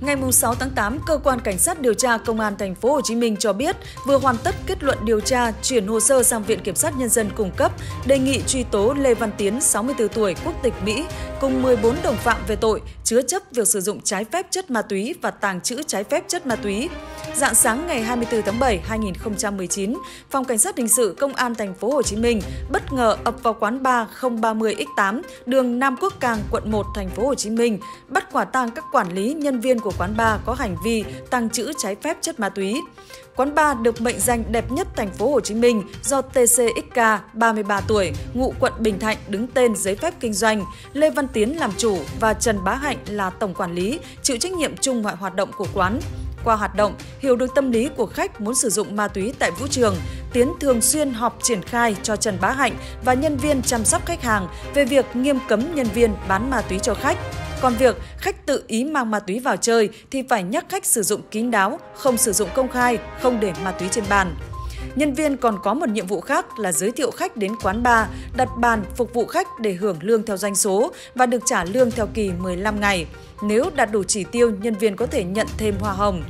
Ngày 6 tháng 8, cơ quan cảnh sát điều tra công an thành phố Hồ Chí Minh cho biết vừa hoàn tất kết luận điều tra, chuyển hồ sơ sang Viện kiểm sát nhân dân cung cấp đề nghị truy tố Lê Văn Tiến, 64 tuổi, quốc tịch Mỹ cùng 14 đồng phạm về tội chứa chấp việc sử dụng trái phép chất ma túy và tàng trữ trái phép chất ma túy. Dạng sáng ngày 24 tháng 7, 2019, Phòng Cảnh sát hình sự Công an thành phố Hồ Chí Minh bất ngờ ập vào quán bar 030X8, đường Nam Quốc Càng, quận 1, thành phố Hồ Chí Minh, bắt quả tang các quản lý, nhân viên của quán bar có hành vi tàng trữ trái phép chất ma túy. Quán bar được mệnh danh đẹp nhất thành phố Hồ Chí Minh do TCXK 33 tuổi, ngụ quận Bình Thạnh đứng tên giấy phép kinh doanh, Lê Văn Tiến làm chủ và Trần Bá Hạnh là tổng quản lý, chịu trách nhiệm chung mọi hoạt động của quán. Qua hoạt động, hiểu được tâm lý của khách muốn sử dụng ma túy tại vũ trường, Tiến thường xuyên họp triển khai cho Trần Bá Hạnh và nhân viên chăm sóc khách hàng về việc nghiêm cấm nhân viên bán ma túy cho khách. Còn việc khách tự ý mang ma túy vào chơi thì phải nhắc khách sử dụng kín đáo, không sử dụng công khai, không để ma túy trên bàn. Nhân viên còn có một nhiệm vụ khác là giới thiệu khách đến quán bar, đặt bàn phục vụ khách để hưởng lương theo doanh số và được trả lương theo kỳ 15 ngày. Nếu đạt đủ chỉ tiêu, nhân viên có thể nhận thêm hoa hồng.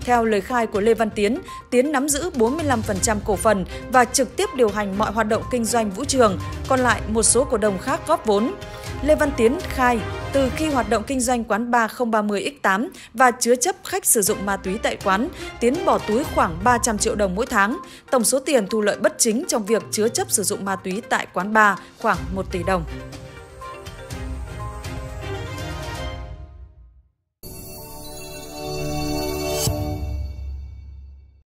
Theo lời khai của Lê Văn Tiến, Tiến nắm giữ 45% cổ phần và trực tiếp điều hành mọi hoạt động kinh doanh vũ trường, còn lại một số cổ đông khác góp vốn. Lê Văn Tiến khai, từ khi hoạt động kinh doanh quán bar 030X8 và chứa chấp khách sử dụng ma túy tại quán, Tiến bỏ túi khoảng 300 triệu đồng mỗi tháng. Tổng số tiền thu lợi bất chính trong việc chứa chấp sử dụng ma túy tại quán bar khoảng 1 tỷ đồng.